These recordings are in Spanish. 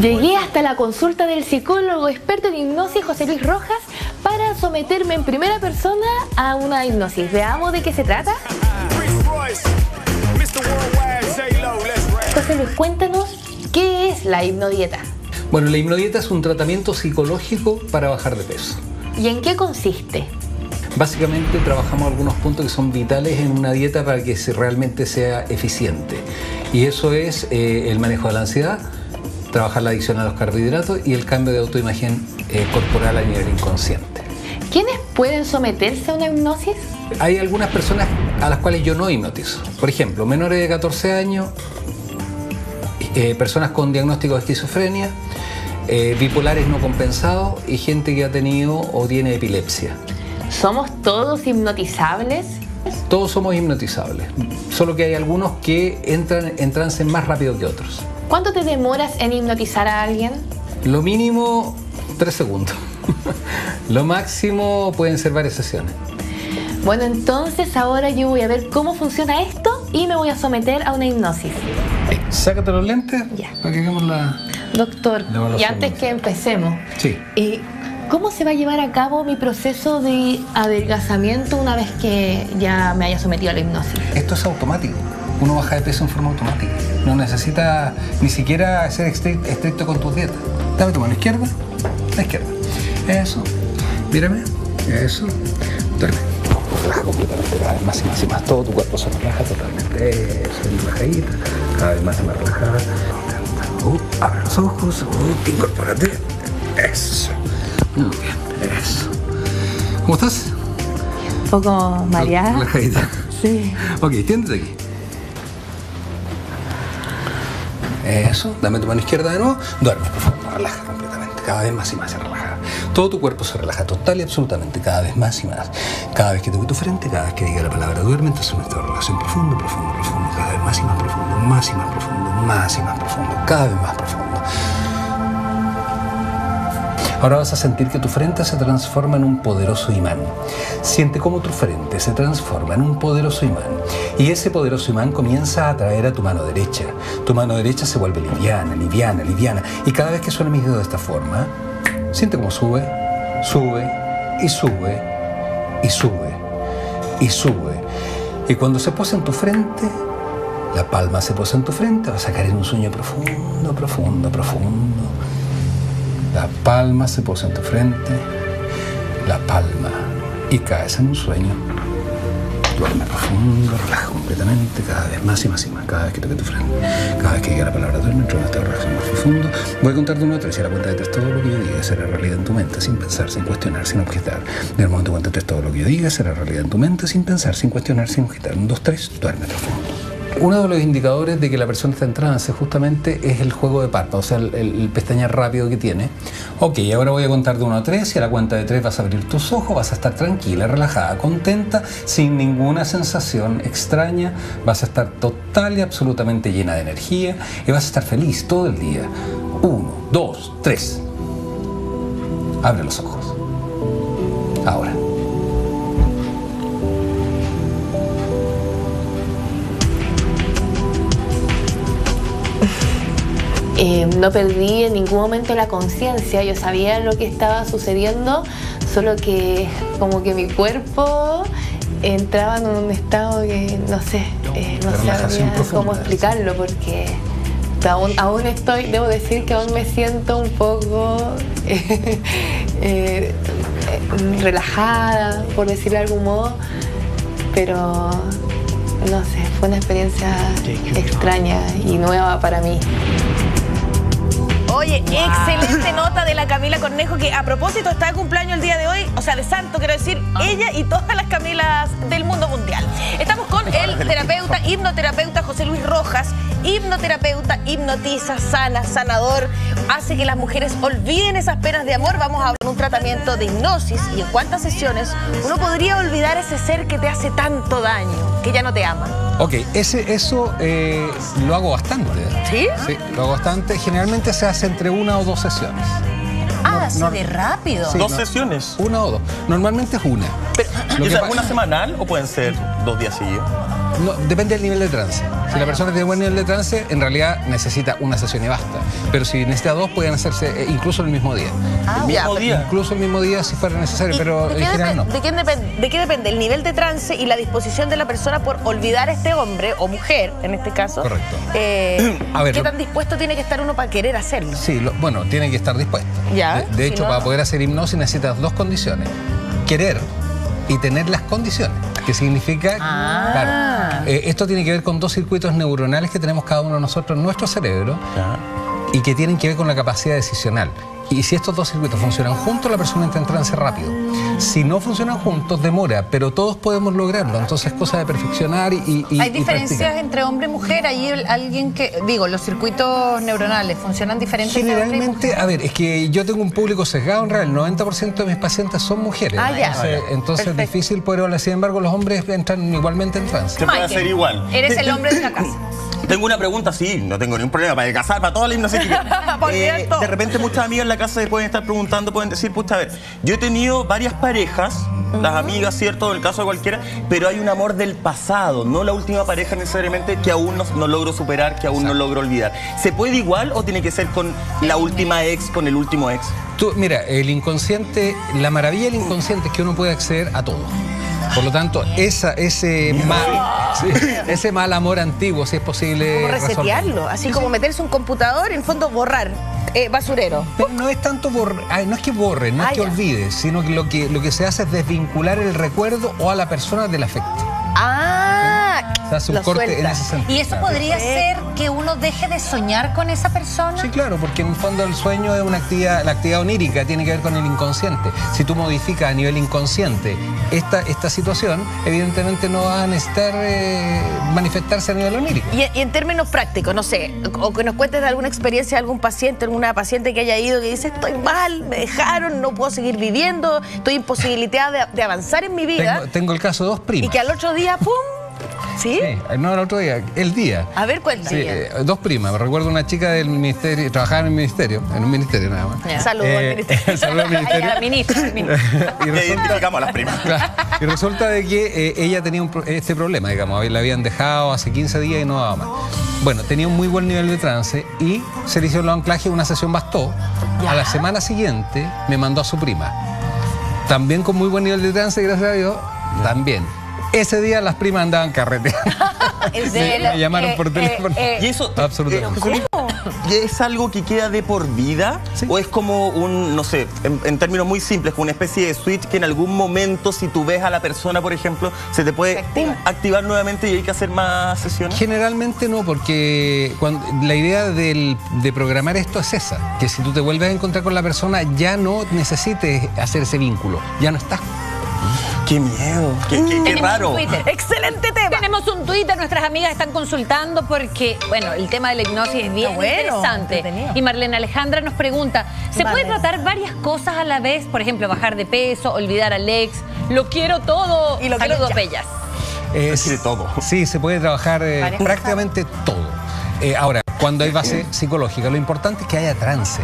Llegué hasta la consulta del psicólogo experto en hipnosis José Luis Rojas para someterme en primera persona a una hipnosis. Veamos de qué se trata. José Luis, cuéntanos qué es la hipnodieta. Bueno, la hipnodieta es un tratamiento psicológico para bajar de peso. ¿Y en qué consiste? Básicamente trabajamos algunos puntos que son vitales en una dieta para que realmente sea eficiente. Y eso es eh, el manejo de la ansiedad, trabajar la adicción a los carbohidratos y el cambio de autoimagen eh, corporal a nivel inconsciente. ¿Quiénes pueden someterse a una hipnosis? Hay algunas personas a las cuales yo no hipnotizo. Por ejemplo, menores de 14 años, eh, personas con diagnóstico de esquizofrenia, bipolares no compensados y gente que ha tenido o tiene epilepsia. ¿Somos todos hipnotizables? Todos somos hipnotizables, solo que hay algunos que entran en trance más rápido que otros. ¿Cuánto te demoras en hipnotizar a alguien? Lo mínimo, tres segundos. Lo máximo pueden ser varias sesiones. Bueno, entonces ahora yo voy a ver cómo funciona esto y me voy a someter a una hipnosis. sácate los lentes ya. para que hagamos la... Doctor, y antes que empecemos, sí. Eh, ¿Cómo se va a llevar a cabo mi proceso de adelgazamiento una vez que ya me haya sometido a la hipnosis? Esto es automático. Uno baja de peso en forma automática. No necesita ni siquiera ser estricto con tus dietas. Dame tu mano izquierda, la izquierda. Eso. Mírame. Eso. Duerme. Relaja completamente, cada vez más y más y más. Todo tu cuerpo se relaja totalmente. Eso, relajadita. Cada vez más y más relajada. Uh, abre los ojos. Uh, incorpórate. Eso. Muy bien, eso. ¿Cómo estás? Un poco mareada. Relajadita. Sí. Ok, tiéndete aquí. Eso, dame tu mano izquierda de nuevo. Duerme, por relaja completamente. Cada vez más y más se relaja. Todo tu cuerpo se relaja total y absolutamente, cada vez más y más. Cada vez que toque tu frente, cada vez que diga la palabra duerme, entonces nuestra relación profundo, profundo, profundo, cada vez más y más profundo, más y más profundo, más y más profundo, cada vez más profundo. Ahora vas a sentir que tu frente se transforma en un poderoso imán. Siente cómo tu frente se transforma en un poderoso imán. Y ese poderoso imán comienza a atraer a tu mano derecha. Tu mano derecha se vuelve liviana, liviana, liviana. Y cada vez que suena mi dedo de esta forma, siente cómo sube, sube y sube y sube y sube. Y cuando se posa en tu frente, la palma se posa en tu frente, vas a caer en un sueño profundo, profundo, profundo. La palma se posa en tu frente, la palma, y caes en un sueño. Duerme profundo, relaja completamente, cada vez más y más y más, cada vez que toque tu frente. Cada vez que diga la palabra duerme, entra en un más profundo. Voy a contar de uno a tres y a la cuenta de tres todo lo que yo diga será realidad en tu mente, sin pensar, sin cuestionar, sin objetar. En el momento que cuenta tres todo lo que yo diga será realidad en tu mente, sin pensar, sin cuestionar, sin objetar. Un, dos, tres, duerme profundo. Uno de los indicadores de que la persona está en trance justamente es el juego de párpados, o sea, el, pestañear rápido que tiene. Ok, ahora voy a contar de 1 a 3 y a la cuenta de 3 vas a abrir tus ojos, vas a estar tranquila, relajada, contenta, sin ninguna sensación extraña, vas a estar total y absolutamente llena de energía y vas a estar feliz todo el día. 1, 2, 3. Abre los ojos. Ahora. Eh, no perdí en ningún momento la conciencia, yo sabía lo que estaba sucediendo, solo que como que mi cuerpo entraba en un estado que no sé, eh, no sabía cómo explicarlo porque aún, estoy, debo decir que aún me siento un poco eh, relajada, por decirlo de algún modo, pero no sé, fue una experiencia extraña y nueva para mí. Oye, excelente nota de la Camila Cornejo, que a propósito está de cumpleaños el día de hoy, o sea, de santo, quiero decir, ah. ella y todas las Camilas del mundo mundial. Estamos con el terapeuta, hipnoterapeuta José Luis Rojas, hipnoterapeuta, hipnotiza, sana, sanador, hace que las mujeres olviden esas penas de amor. Vamos a hablar de un tratamiento de hipnosis y en cuántas sesiones uno podría olvidar ese ser que te hace tanto daño, que ya no te ama. Ok, ese, eso eh, lo hago bastante. ¿Sí? Sí, lo hago bastante. Generalmente se hace entre una o dos sesiones. Ah, así de rápido. ¿Dos sesiones? Una o dos. Normalmente es una. Pero, ¿Es una semanal o pueden ser dos días seguidos? No, depende del nivel de trance. Si la persona tiene buen nivel de trance, en realidad necesita una sesión y basta. Pero si necesita dos, pueden hacerse eh, incluso el mismo día. Ah, El mismo día. Incluso el mismo día si fuera necesario, ¿Y pero de, en general no. de quién depen- de qué depende? El nivel de trance y la disposición de la persona por olvidar a este hombre o mujer, en este caso. Correcto. Eh, A ver, ¿Qué tan dispuesto tiene que estar uno para querer hacerlo? Sí, lo- bueno, tiene que estar dispuesto. Ya, De, de si hecho, no, para no. poder hacer hipnosis necesitas dos condiciones. Querer y tener las condiciones. Que significa, Ah. claro, eh, esto tiene que ver con dos circuitos neuronales que tenemos cada uno de nosotros en nuestro cerebro y que tienen que ver con la capacidad decisional. Y si estos dos circuitos funcionan juntos, la persona entra en trance rápido. Si no funcionan juntos, demora, pero todos podemos lograrlo. Entonces es cosa de perfeccionar y, y- Hay diferencias entre hombre y mujer. Hay alguien que, digo, los circuitos neuronales funcionan diferentes. Generalmente, a ver, es que yo tengo un público sesgado en realidad, el 90% de mis pacientes son mujeres. Ah, ya. Entonces, entonces es difícil poder hablar. Sin embargo, los hombres entran igualmente en trance. Se puede hacer igual. Eres el hombre de la casa. Tengo una pregunta, sí, no tengo ningún problema para casar, para toda la hipnosis. que quieran. Para olvidar todo. de repente muchas amigas en la casa se pueden estar preguntando, pueden decir, pucha, a ver, yo he tenido varias parejas, las amigas, ¿cierto? En el caso de cualquiera, pero hay un amor del pasado, no la última pareja necesariamente que aún no, no logro superar, que aún no logro olvidar. ¿Se puede igual o tiene que ser con la última ex, con el último ex? Tú, mira, el inconsciente, la maravilla del inconsciente es que uno puede acceder a todo. Por lo tanto, esa, ese, mal, sí, ese mal amor antiguo, si es posible. Como resolver. resetearlo, así como meterse un computador, en fondo borrar, eh, basurero. Pero no es tanto borre, ay, no es que borre, no Ah, es que ya. olvide, sino que lo, que lo que se hace es desvincular el recuerdo o a la persona del afecto. Ah, Se hace un lo corte en suelta. ese sentido. ¿Y eso podría ser que uno deje de soñar con esa persona? Sí, claro, porque en el fondo el sueño es una actividad, la actividad onírica tiene que ver con el inconsciente. Si tú modificas a nivel inconsciente esta, esta situación, evidentemente no va a necesitar eh, manifestarse a nivel onírico. Y, y en términos prácticos, no sé, o que nos cuentes de alguna experiencia de algún paciente, alguna paciente que haya ido que dice, estoy mal, me dejaron, no puedo seguir viviendo, estoy imposibilitada de, de avanzar en mi vida. Tengo, tengo el caso de dos Y primas. que al otro día, ¡pum! ¿Sí? Sí, no, el otro día, el día. A ver, cuéntame. Sí, eh, dos primas. Me recuerdo una chica del ministerio, trabajaba en el ministerio, en un ministerio nada más. Ya. Saludos al Eh, ministerio. saludos al ministerio. Ministro, al ministro. y resulta, a las primas. Claro. Y resulta de que eh, ella tenía un este problema, digamos, la habían dejado hace 15 días y no daba más. Bueno, tenía un muy buen nivel de trance y se le hicieron los anclajes, una sesión bastó. A la semana siguiente me mandó a su prima. También con muy buen nivel de trance, gracias a Dios, también. Ese día las primas andaban carreteando. ¿En Me, serio? me llamaron por Eh, teléfono. eh, Y eso, Absolutamente. eh, José Luis, ¿y ¿es algo que queda de por vida? ¿O es como un, no sé, en, en términos muy simples, como una especie de switch que en algún momento, si tú ves a la persona, por ejemplo, se te puede Se activa. pum, activar nuevamente y hay que hacer más sesiones? Generalmente no, porque cuando- la idea del- de programar esto es esa, que si tú te vuelves a encontrar con la persona ya no necesites hacer ese vínculo, ya no estás. ¡Qué miedo! ¡Qué, qué- qué Tenemos raro! un Twitter. Excelente tema. Tenemos un Twitter, nuestras amigas están consultando porque, bueno, el tema de la hipnosis es bien bueno, interesante. entretenido. Y Marlene Alejandra nos pregunta, ¿se Vale. puede tratar varias cosas a la vez? Por ejemplo, bajar de peso, olvidar al ex, lo quiero todo. Y lo Saludos, bellas. Es- quiere todo. Sí, se puede trabajar eh, prácticamente todo. Eh, ahora, cuando hay base psicológica, lo importante es que haya trance.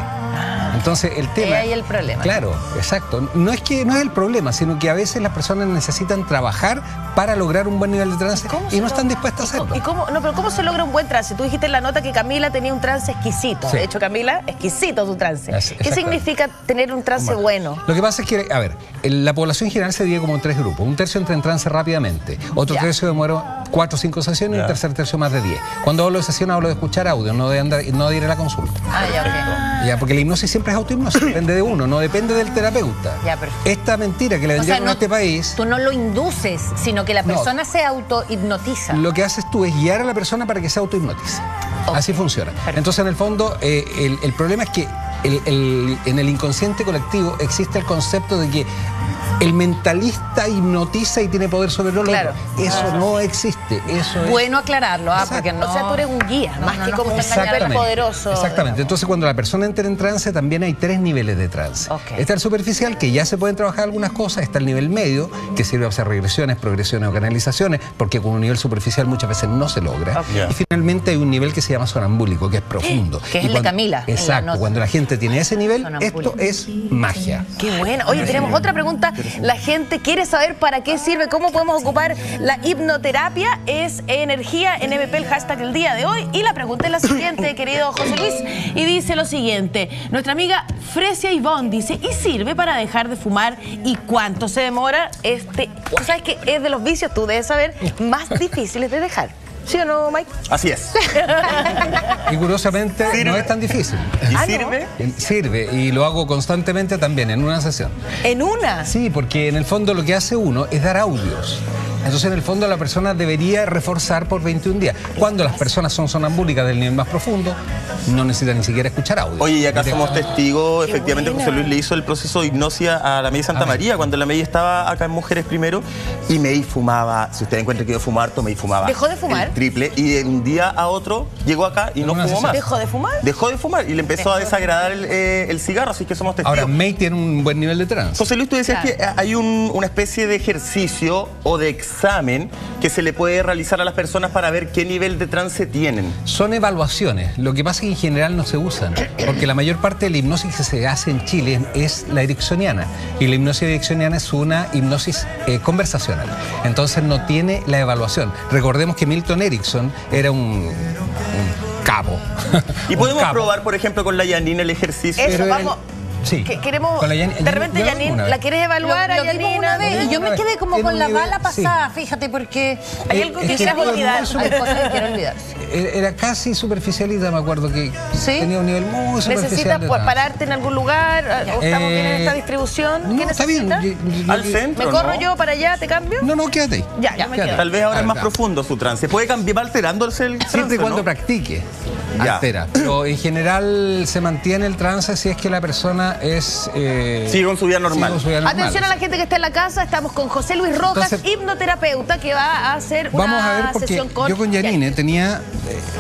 Entonces, el tema... ahí el problema. Claro, exacto. No es que no es el problema, sino que a veces las personas necesitan trabajar para lograr un buen nivel de trance ¿Cómo y no están dispuestas a ¿Y hacerlo. cómo, no, pero cómo se logra un buen trance? Tú dijiste en la nota que Camila tenía un trance exquisito. Sí. De hecho, Camila, exquisito tu trance. ¿Qué significa tener un trance bueno? Lo que pasa es que, a ver, la población general se divide como en tres grupos. Un tercio entra en trance rápidamente, otro Ya. tercio demora cuatro o cinco sesiones y Ya. un tercer tercio más de diez. Cuando hablo de sesión hablo de escuchar audio, no de, andar, no de ir a la consulta. Ah, ya, ok. Ya, porque la hipnosis siempre es autohipnosis, depende de uno, no depende del terapeuta. Ya, perfecto. Esta mentira que le O sea, vendieron no- a este país, Tú no lo induces, sino que la No. persona se auto-hipnotiza. lo que haces tú es guiar a la persona para que se autohipnotice. Ok, Así funciona. perfecto. Entonces, en el fondo, eh, el, el problema es que el- el- en el inconsciente colectivo existe el concepto de que el mentalista hipnotiza y tiene poder sobre los Claro. otros. Eso no existe. Eso es. Bueno aclararlo, ah, porque no... O sea, tú eres un guía, No, más no que nos como súper poderoso. Exactamente. Entonces, cuando la persona entra en trance, también hay tres niveles de trance. Ok. Está el superficial, que ya se pueden trabajar algunas cosas. Está el nivel medio, que sirve para hacer regresiones, progresiones o canalizaciones, porque con un nivel superficial muchas veces no se logra. Ok. Ya. Y finalmente hay un nivel que se llama sonambúlico, que es profundo. Que es Y el de Camila, Exacto. Cuando la gente tiene ese nivel, esto es magia. Qué bueno. Oye, tenemos otra pregunta. La gente quiere saber para qué sirve, cómo podemos ocupar la hipnoterapia. Es energía en MP el hashtag del día de hoy. Y la pregunta es la siguiente, querido José Luis. Y dice lo siguiente. Nuestra amiga Fresia Ivonne dice, ¿y sirve para dejar de fumar? ¿Y cuánto se demora? Este, tú sabes que es de los vicios, tú debes saber, más difíciles de dejar. ¿Sí o no, Mike? Así es. Y curiosamente Sirve. no es tan difícil. ¿Y Ah, ¿no? sirve? Sirve y lo hago constantemente también en una sesión. En una. Sí, porque en el fondo lo que hace uno es dar audios. Entonces, en el fondo, la persona debería reforzar por 21 días. Cuando las personas son sonambúlicas del nivel más profundo, no necesitan ni siquiera escuchar audio. Oye, y acá somos testigos, efectivamente buena. José Luis le hizo el proceso de hipnosia a la Mey Santa. María, cuando la Mey estaba acá en Mujeres primero, y Mey fumaba, si usted encuentra que yo fumar, harto, Mey fumaba. ¿Dejó de fumar? el triple, y de un día a otro llegó acá y no fumó más. ¿Dejó de fumar? Dejó de fumar y le empezó a desagradar el, eh, el cigarro, así que somos testigos. Ahora, May tiene un buen nivel de trance. José Luis, tú decías Claro. que hay un- una especie de ejercicio o de examen que se le puede realizar a las personas para ver qué nivel de trance tienen. Son evaluaciones. Lo que pasa es que en general no se usan, porque la mayor parte de la hipnosis que se hace en Chile es la ericksoniana. Y la hipnosis ericksoniana es una hipnosis eh, conversacional. Entonces no tiene la evaluación. Recordemos que Milton Erickson era un, un cabo. Y podemos probar, por ejemplo, con la Yanina el ejercicio. Eso, vamos. Sí. Que queremos. Con la Yan- de repente, Janine. ¿la quieres evaluar Lo- a lo vimos Janine? una vez y yo me quedé como con la bala sí. pasada, fíjate, porque Hay algo que Es que quieras todo el olvidar. mundo hay cosas que quiero olvidar. Era casi superficialita, me acuerdo que ¿Sí? tenía un nivel muy superficial. ¿Necesitas pararte en algún lugar? ¿O estamos bien en Eh, esta distribución? No, ¿Qué está bien. necesitas? Yo- yo- Al yo- centro. ¿Me corro ¿no? yo para allá? ¿Te cambio? No, no, quédate ahí. Ya, yo me Quédate. quedo. Tal vez ahora es más Claro. profundo su trance. Puede cambiar, va alterándose el trance, Siempre y cuando practique. Ya. Altera. Pero en general se mantiene el trance si es que la persona es. eh, Sigue con su vida normal. sigue con su vida normal. Atención a la gente que está en la casa, estamos con José Luis Rojas, Entonces- hipnoterapeuta, que va a hacer una Vamos a ver porque sesión con... yo con Yanine tenía.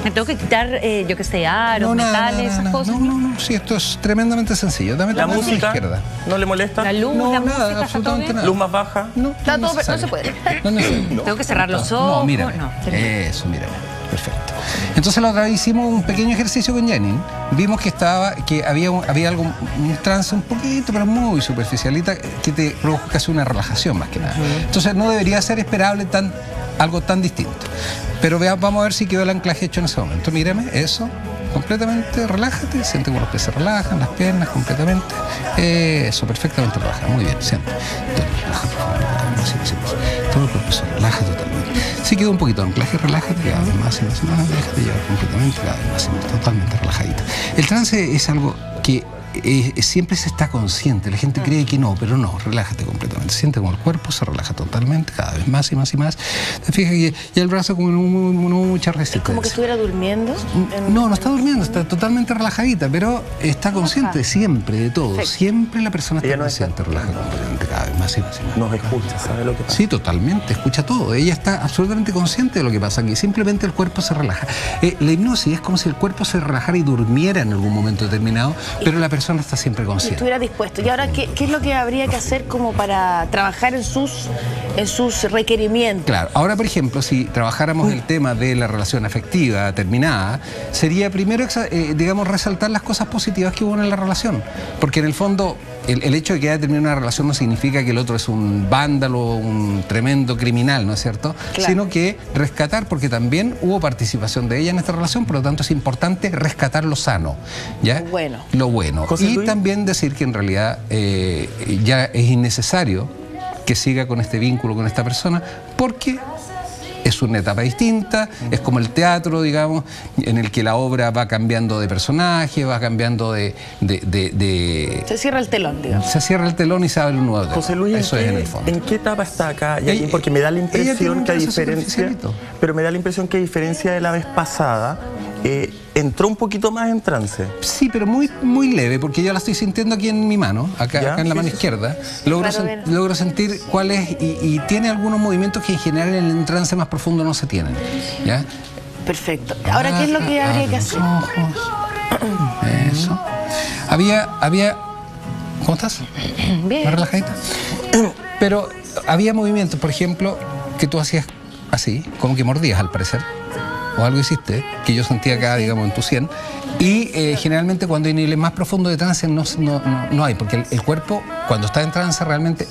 Me tengo que quitar, eh, yo que sé, aros, metales, esas cosas. No, no, no, sí, esto es tremendamente sencillo. Dame La música izquierda. no le molesta. La luz, No, la nada, música, ¿está todo absolutamente bien? nada. Luz más baja. No, Está no todo- es no se puede. No. Tengo que cerrar los ojos. No, mírame. Eso, mírame. Perfecto. Entonces la otra vez hicimos un pequeño ejercicio con Janine. Vimos que estaba, que había, un- había algo, un trance un poquito, pero muy superficialita, que te produjo casi una relajación más que nada. Entonces no debería ser esperable tan, algo tan distinto. Pero vea, vamos a ver si quedó el anclaje hecho en ese momento. Mírame, eso. Completamente, relájate, siente como los pies se relajan, las piernas completamente. Eso, perfectamente relaja. Muy bien, siente. Todo, el cuerpo se relaja totalmente. Si quedó un poquito de anclaje, relájate cada vez más y más más, déjate llevar completamente, cada vez más y más, totalmente relajadita. El trance es algo que eh, siempre se está consciente, la gente cree que no, pero no, relájate completamente. Siente como el cuerpo se relaja totalmente, cada vez más y más y más. Te fijas que ya el brazo como no, no- no mucha resistencia. Como que estuviera durmiendo. en- No, no está durmiendo, está totalmente relajadita, pero está consciente siempre de todo. Siempre la persona está no está. consciente, relaja completamente cada vez más y más y más. Nos escucha, ¿sabe lo que pasa? Sí, totalmente, escucha todo. Ella está absolutamente consciente de lo que pasa aquí. Simplemente el cuerpo se relaja. Eh, la hipnosis es como si el cuerpo se relajara y durmiera en algún momento determinado, pero la persona está siempre Si consciente. estuviera dispuesto. ¿Y ahora qué, qué es lo que habría que hacer como para trabajar en sus, en sus requerimientos? Claro, ahora por ejemplo, si trabajáramos el tema de la relación afectiva terminada, sería primero, eh, digamos, resaltar las cosas positivas que hubo en la relación. Porque en el fondo, el, el hecho de que haya terminado una relación no significa que el otro es un vándalo, un tremendo criminal, ¿no es cierto? Claro. Sino que rescatar, porque también hubo participación de ella en esta relación, por lo tanto es importante rescatar lo sano, ¿ya? Lo bueno. Lo bueno. José y Luis. también decir que en realidad eh, ya es innecesario que siga con este vínculo con esta persona porque es una etapa distinta, es como el teatro, digamos, en el que la obra va cambiando de personaje, va cambiando de... de- de- de- Se cierra el telón, digamos. Se cierra el telón y se abre un nuevo telón. José Luis, Eso ¿en, es qué, en el fondo. en qué etapa está acá? Ella- Porque me da la impresión que a diferencia, pero me da la impresión que a diferencia de la vez pasada, eh, entró un poquito más en trance. Sí, pero muy, muy leve, porque yo la estoy sintiendo aquí en mi mano, acá, acá en la sí, mano sí, sí. izquierda. Logro, Claro, sen- ver. logro sentir cuál es, y, y tiene algunos movimientos que en general en el trance más profundo no se tienen. ¿Ya? Perfecto. Ahora, ¿qué es lo que habría que hacer? ojos. Eso. Había, había. ¿Cómo estás? Bien. ¿Más relajadita? Pero había movimientos, por ejemplo, que tú hacías así, como que mordías al parecer. O algo hiciste, que yo sentía acá, digamos, en tu 100. Y eh, generalmente cuando hay niveles más profundos de trance no, no, no- no hay, porque el, el cuerpo cuando está en trance realmente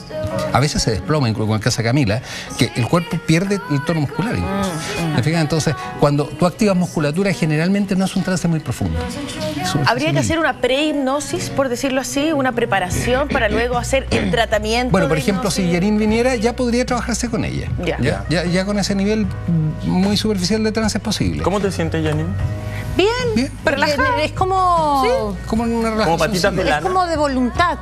a veces se desploma, incluso con el caso de Camila, que el cuerpo pierde el tono muscular incluso. ¿Me fijas? Entonces, cuando tú activas musculatura, generalmente no es un trance muy profundo. Un- Habría que hacer una prehipnosis, por decirlo así, una preparación para luego hacer el tratamiento. Bueno, por ejemplo, si. Yerin viniera, ya podría trabajarse con ella. Ya. Ya, ya, ya con ese nivel mm, muy superficial de trance es posible. ¿Cómo te sientes, Janine? Bien, Bien. porque es como, Como en una relajación. patitas de simple. es como de voluntad.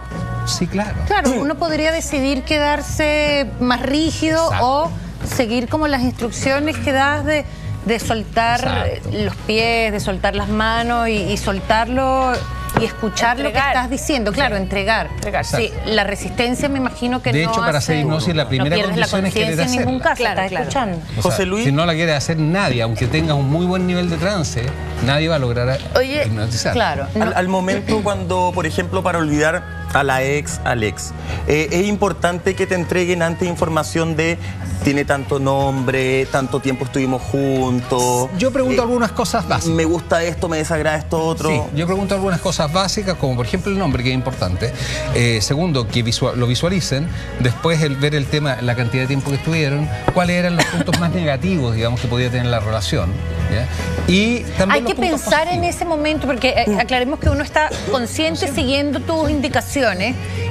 Sí, claro. Claro, uno podría decidir quedarse más rígido Exacto. o seguir como las instrucciones que das de, de soltar Exacto. los pies, de soltar las manos y, y soltarlo y escuchar lo que estás diciendo. Claro, entregar. Entregar. Sí, la resistencia me imagino que De no hecho, para hacer hace- hipnosis, la no primera la condición es querer conciencia en ningún caso, Claro, estás claro. escuchando. O José Luis. Si no la quiere hacer nadie, aunque tengas un muy buen nivel de trance, nadie va a lograr Oye, hipnotizar. Claro. Al, al momento cuando, por ejemplo, para olvidar a la ex, al ex, eh, es importante que te entreguen antes información de tiene tanto nombre, tanto tiempo estuvimos juntos. Yo pregunto eh, algunas cosas básicas. Me gusta esto, me desagrada esto otro. Sí, yo pregunto algunas cosas básicas, como por ejemplo el nombre, que es importante. Eh, segundo, que visua- lo visualicen. Después, el ver el tema, la cantidad de tiempo que estuvieron, cuáles eran los puntos más negativos, digamos, que podía tener la relación. ¿ya? Y también Hay los que pensar en positivos. ese momento, porque eh, aclaremos que uno está consciente siguiendo tus indicaciones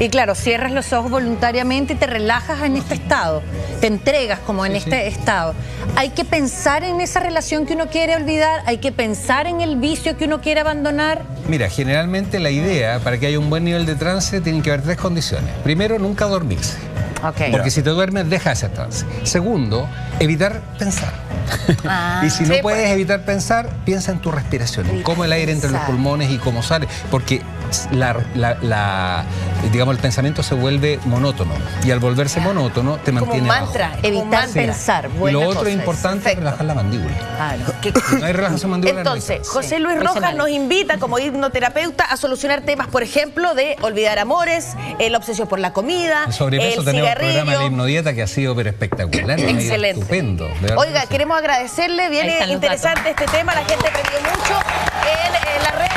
y claro, cierras los ojos voluntariamente y te relajas en este estado, te entregas como en este estado. Hay que pensar en esa relación que uno quiere olvidar, hay que pensar en el vicio que uno quiere abandonar. Mira, generalmente la idea para que haya un buen nivel de trance tienen que haber tres condiciones. Primero, nunca dormirse. Porque si te duermes, deja ese trance. Segundo, evitar pensar. Y si no Sí, puedes pues. evitar pensar, piensa en tu respiración, en cómo el aire entra en los pulmones y cómo sale. Porque la, la- la- digamos, el pensamiento se vuelve monótono. Y al volverse monótono, te mantiene mantra. como un Evitar mantra. pensar. Y lo otro importante es relajar la mandíbula. Claro. Que- Si no hay relajación mandibular, no Entonces. José Luis Rojas nos invita como hipnoterapeuta a solucionar temas, por ejemplo, de olvidar amores, la obsesión por la comida, El sobrepeso el tenemos el programa de la cigarrillo. hipnodieta que ha sido pero espectacular. Excelente. Estupendo. Oiga, queremos agradecerle, viene interesante este tema, la gente aprendió mucho en, las redes